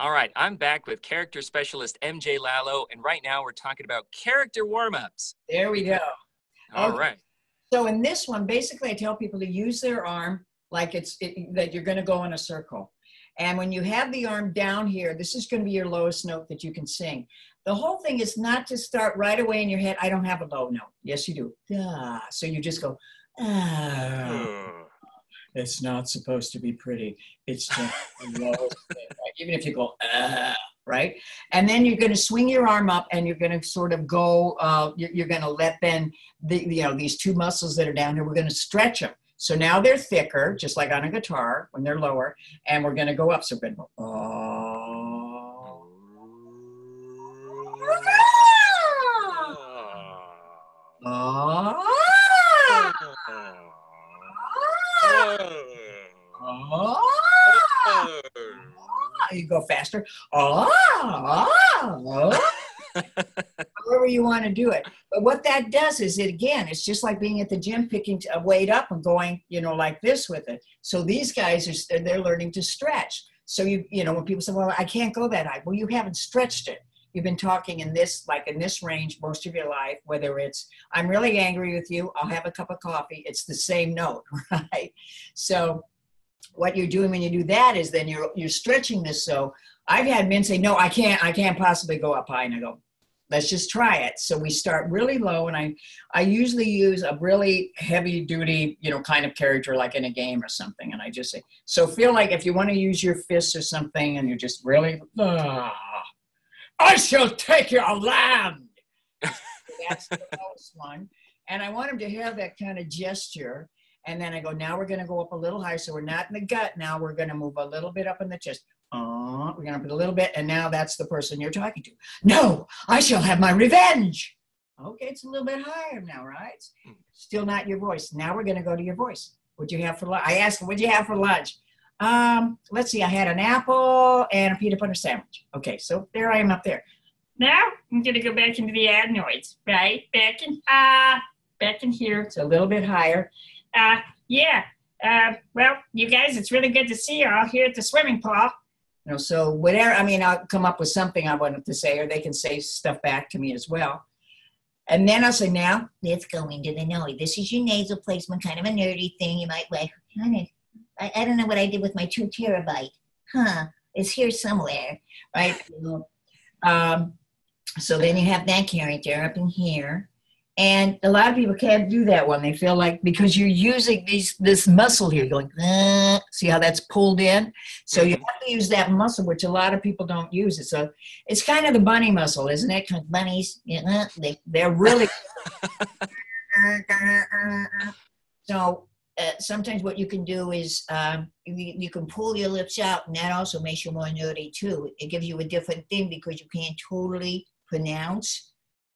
All right, I'm back with character specialist MJ Lallo, and right now we're talking about character warm ups. There we go. All Okay. right. So in this one, basically, I tell people to use their arm like it's it, that you're going to go in a circle. And when you have the arm down here, this is going to be your lowest note that you can sing. The whole thing is not to start right away in your head. I don't have a low note. Yes, you do. Ah. So you just go, ah. It's not supposed to be pretty. It's just thing, right? Even if you go, ah, right? And then you're going to swing your arm up and you're going to sort of go, uh, you're, you're going to let then, the, you know, these two muscles that are down here, we're going to stretch them. So now they're thicker, just like on a guitar when they're lower, and we're going to go up. So we're going to go, oh. You go faster. Oh. oh. However you want to do it. But what that does is it again, it's just like being at the gym picking a uh, weight up and going, you know, like this with it. So these guys are they're learning to stretch. So you you know when people say, well, I can't go that high. Well, you haven't stretched it. You've been talking in this like in this range most of your life. Whether it's I'm really angry with you, I'll have a cup of coffee. It's the same note, right? So what you're doing when you do that is then you're you're stretching this. So I've had men say, no, I can't, I can't possibly go up high. And I go, let's just try it. So we start really low, and I I usually use a really heavy duty, you know, kind of character like in a game or something. And I just say, so feel like if you want to use your fists or something, and you're just really, ah, I shall take your land. That's the lowest one. And I want him to have that kind of gesture. And then I go, now we're going to go up a little higher. So we're not in the gut. Now we're going to move a little bit up in the chest. Uh, we're going to put a little bit. And now that's the person you're talking to. No, I shall have my revenge. Okay, it's a little bit higher now, right? Still not your voice. Now we're going to go to your voice. What'd you have for lunch? I asked, what'd you have for lunch? Um, let's see, I had an apple and a peanut butter sandwich. Okay, so there I am up there. Now I'm gonna go back into the adenoids, right? Back in uh back in here. It's a little bit higher. Uh yeah. Uh well, you guys, it's really good to see you all here at the swimming pool. You know, so whatever, I mean, I'll come up with something I wanted to say, or they can say stuff back to me as well. And then I'll say, now, let's go into the nose. This is your nasal placement, kind of a nerdy thing. You might like, I, I don't know what I did with my two terabyte. Huh, it's here somewhere, right? um, so then you have that character up in here. And a lot of people can't do that one. They feel like because you're using these this muscle here, you're going, "Uh," see how that's pulled in? So you have to use that muscle, which a lot of people don't use. It's a it's kind of the bunny muscle, isn't it? Because bunnies, you know, they, they're really so uh, sometimes what you can do is um, you, you can pull your lips out, and that also makes you more nerdy too. It gives you a different thing because you can't totally pronounce,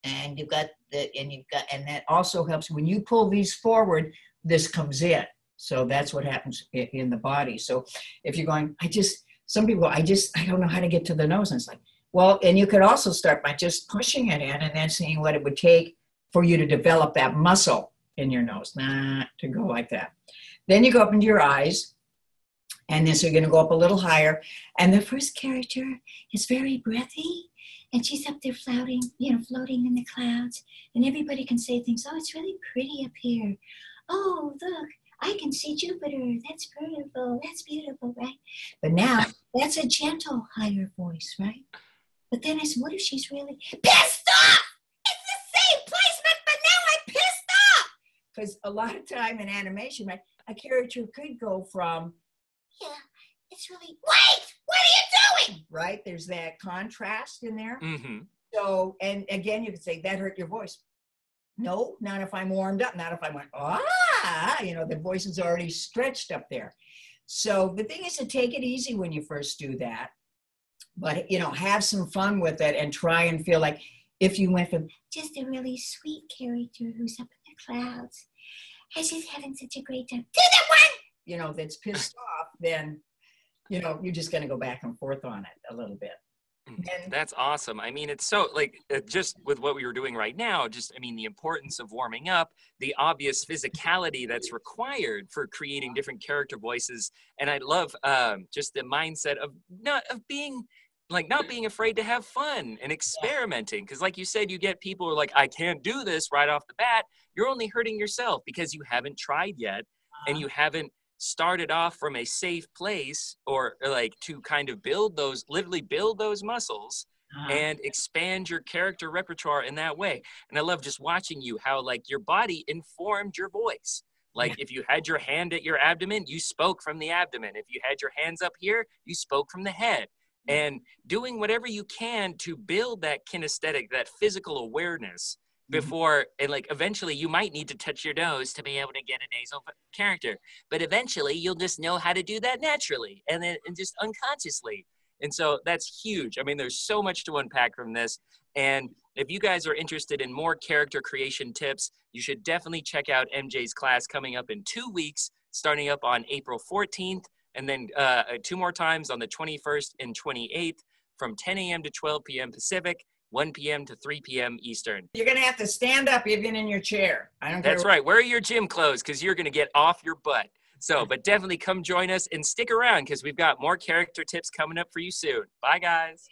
and you've got the and you've got and that also helps when you pull these forward. This comes in, so that's what happens in, the body. So if you're going, I just some people, I just I don't know how to get to the nose, and it's like, well, and you could also start by just pushing it in, and then seeing what it would take for you to develop that muscle in your nose, not to go like that. Then you go up into your eyes, and then so you're going to go up a little higher. And the first character is very breathy, and she's up there floating, you know, floating in the clouds, and everybody can say things. Oh, it's really pretty up here. Oh, look, I can see Jupiter. That's beautiful. That's beautiful, right? But now that's a gentle, higher voice, right? But then I said, what if she's really pissed off? It's the same placement, but now I'm pissed off. Because a lot of time in animation, right, a character could go from, yeah, it's really, wait, what are you doing? Right? There's that contrast in there. hmm So, and again, you could say that hurt your voice. No, not if I'm warmed up. Not if I went, ah, you know, the voice is already stretched up there. So the thing is to take it easy when you first do that, but you know, have some fun with it and try and feel like if you went from just a really sweet character who's up in the clouds, and she's having such a great time, to the one, you know, that's pissed off, then you know, you're just going to go back and forth on it a little bit. And That's awesome. I mean, it's so like uh, just with what we were doing right now, just I mean, the importance of warming up, the obvious physicality that's required for creating different character voices. And I love um, just the mindset of not of being like not being afraid to have fun and experimenting because like you said you get people who are like i can't do this right off the bat you're only hurting yourself because you haven't tried yet and Uh-huh. you haven't started off from a safe place or, or like to kind of build those literally build those muscles Uh-huh. and expand your character repertoire in that way. And i love just watching you how like your body informed your voice. Like if you had your hand at your abdomen you spoke from the abdomen. If you had your hands up here you spoke from the head. And doing whatever you can to build that kinesthetic that physical awareness. Before and like eventually you might need to touch your nose to be able to get a nasal character but eventually you'll just know how to do that naturally and then and just unconsciously. And so that's huge. I mean there's so much to unpack from this. And if you guys are interested in more character creation tips you should definitely check out mj's class coming up in two weeks starting up on april 14th and then uh, two more times on the 21st and 28th from 10 a.m to 12 p.m pacific 1 p.m to 3 p.m eastern You're gonna have to stand up even in your chair. I don't care. that's right. Wear your gym clothes because you're going to get off your butt. So, but definitely come join us and stick around because we've got more character tips coming up for you soon. Bye, guys.